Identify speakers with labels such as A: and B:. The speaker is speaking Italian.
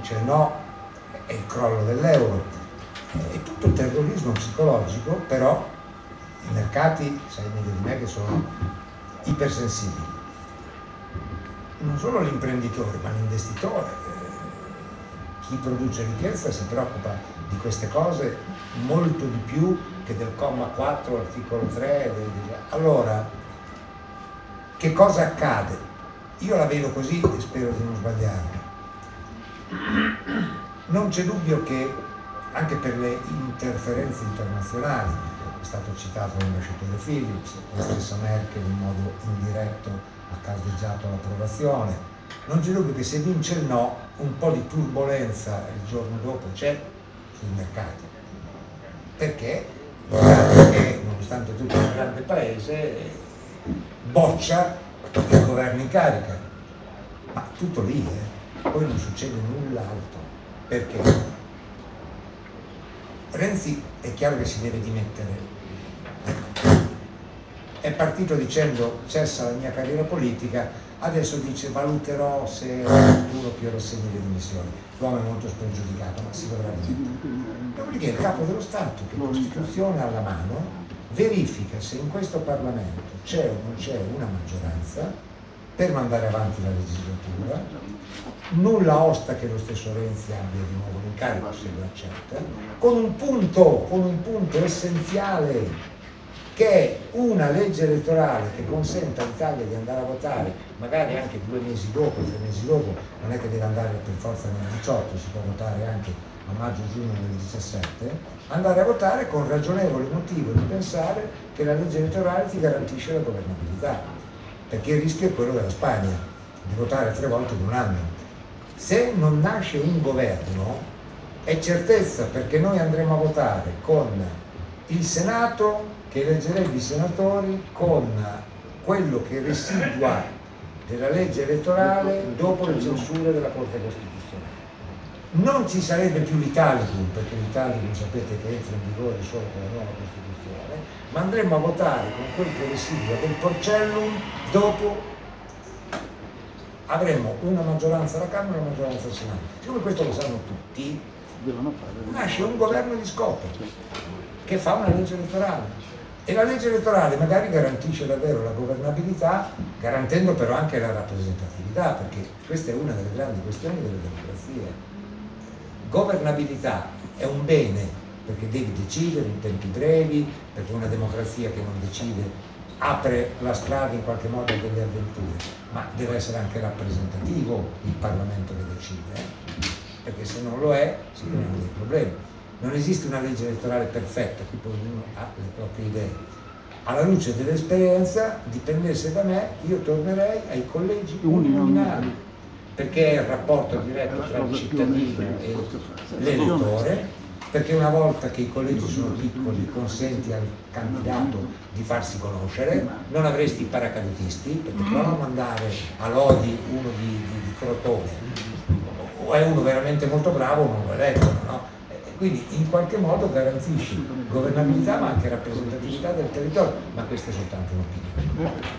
A: dice no è il crollo dell'euro. È tutto terrorismo psicologico, però i mercati, sai meglio di me, che sono ipersensibili. Non solo l'imprenditore, ma l'investitore. Eh, chi produce ricchezza si preoccupa di queste cose molto di più che del comma 4, articolo 3. Allora, che cosa accade? Io la vedo così e spero di non sbagliare. Non c'è dubbio che anche per le interferenze internazionali, è stato citato l'ambasciatore Phillips, la stessa Merkel in modo indiretto ha caldeggiato l'approvazione, non c'è dubbio che se vince il no un po' di turbolenza il giorno dopo c'è sui mercati, perché? Che nonostante tutto un grande paese boccia il governo in carica, ma tutto lì, eh. Poi non succede null'altro, perché Renzi è chiaro che si deve dimettere. È partito dicendo cessa la mia carriera politica, adesso dice valuterò se in futuro più rassegni le dimissioni. L'uomo è molto spregiudicato, ma si dovrà dimettere. Dopodiché il capo dello Stato, che Costituzione alla mano, verifica se in questo Parlamento c'è o non c'è una maggioranza per mandare avanti la legislatura, nulla osta che lo stesso Renzi abbia di nuovo l'incarico se lo accetta, con un punto, con un punto essenziale che è una legge elettorale che consenta all'Italia di andare a votare magari anche due mesi dopo, tre mesi dopo, non è che deve andare per forza nel 18, si può votare anche a maggio-giugno del 17, andare a votare con ragionevole motivo di pensare che la legge elettorale ti garantisce la governabilità perché il rischio è quello della Spagna, di votare tre volte in un anno. Se non nasce un governo, è certezza perché noi andremo a votare con il Senato che eleggerebbe i senatori con quello che residua della legge elettorale dopo le censure della Corte Costituzionale. Non ci sarebbe più l'Italicum, perché l'Italicum sapete che entra in vigore solo con la nuova Costituzione, ma andremo a votare con quel che residua del porcellum dopo avremo una maggioranza alla Camera e una maggioranza al Senato. Siccome questo lo sanno tutti, nasce un governo di scopo che fa una legge elettorale e la legge elettorale magari garantisce davvero la governabilità, garantendo però anche la rappresentatività, perché questa è una delle grandi questioni delle democrazie. Governabilità è un bene perché devi decidere in tempi brevi, perché una democrazia che non decide apre la strada in qualche modo a delle avventure, ma deve essere anche rappresentativo il Parlamento che decide, eh? perché se non lo è si creano dei problemi. Non esiste una legge elettorale perfetta, qui poi ognuno ha le proprie idee. Alla luce dell'esperienza, dipendesse da me, io tornerei ai collegi uninominali, perché è il rapporto diretto tra il cittadino e l'elettore, perché una volta che i collegi sono piccoli consenti al candidato di farsi conoscere, non avresti i paracadutisti, perché prova a mandare a Lodi uno di, di, di Crotone, o è uno veramente molto bravo o non lo eleggono, no? quindi in qualche modo garantisci governabilità ma anche rappresentatività del territorio, ma questa è soltanto un'opinione.